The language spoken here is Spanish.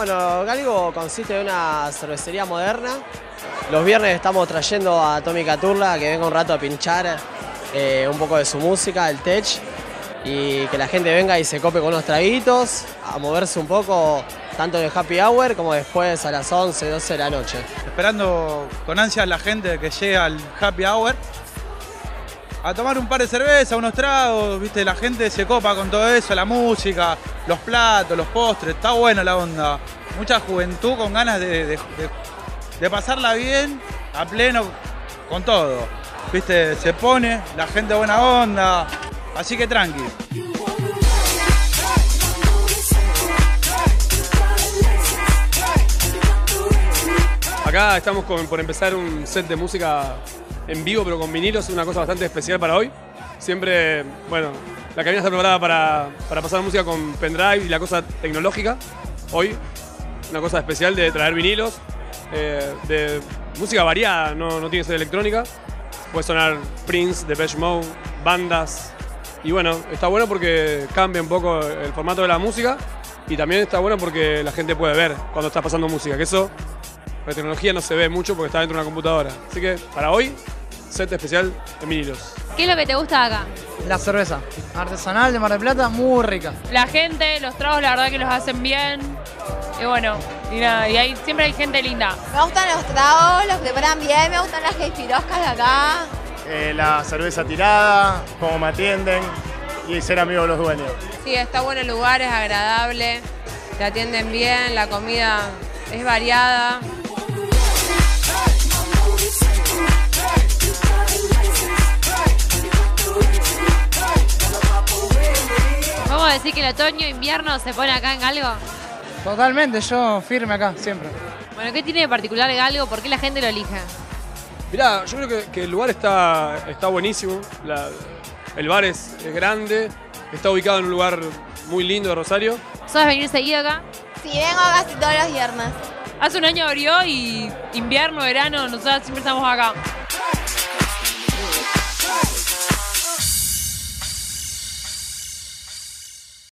Bueno, Galgo consiste en una cervecería moderna. Los viernes estamos trayendo a Tommy Caturla que venga un rato a pinchar eh, un poco de su música, el tech, y que la gente venga y se cope con unos traguitos, a moverse un poco tanto en el happy hour como después a las 11, 12 de la noche. Esperando con ansias la gente que llegue al happy hour a tomar un par de cervezas, unos tragos, viste, la gente se copa con todo eso, la música, los platos, los postres, está buena la onda. Mucha juventud con ganas de, de- pasarla bien, a pleno, con todo. Viste, se pone, la gente buena onda, así que tranqui. Acá estamos por empezar un set de música en vivo, pero con vinilos, una cosa bastante especial para hoy. Siempre, bueno, la cabina está preparada para, para pasar música con pendrive y la cosa tecnológica. Hoy, una cosa especial de traer vinilos, eh, de música variada, no, no tiene que ser electrónica. Puede sonar Prince, Depeche Mode, bandas. Y bueno, está bueno porque cambia un poco el formato de la música y también está bueno porque la gente puede ver cuando está pasando música, que eso la tecnología no se ve mucho porque está dentro de una computadora. Así que para hoy, set especial en vinilos. ¿Qué es lo que te gusta acá? La cerveza artesanal de Mar del Plata, muy rica. La gente, los tragos, la verdad que los hacen bien. Y bueno, y nada, y ahí siempre hay gente linda. Me gustan los tragos, los preparan bien, me gustan las piroscas de acá. Eh, la cerveza tirada, cómo me atienden y ser amigo de los dueños. Sí, está bueno el lugar, es agradable, te atienden bien, la comida es variada. Decir que el otoño invierno se pone acá en Galgo? Totalmente, yo firme acá, siempre. Bueno, ¿qué tiene de particular Galgo? ¿Por qué la gente lo elige? Mirá, yo creo que, que el lugar está, está buenísimo. La- el bar es, es grande, está ubicado en un lugar muy lindo de Rosario. ¿Sos de venir seguido acá? Sí, vengo casi todos los viernes. Hace un año abrió y invierno, verano, nosotros siempre estamos acá.